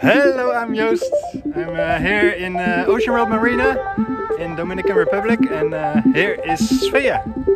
Hello, I'm Joost. I'm uh, here in uh, Ocean World Marina in Dominican Republic and uh, here is Svea.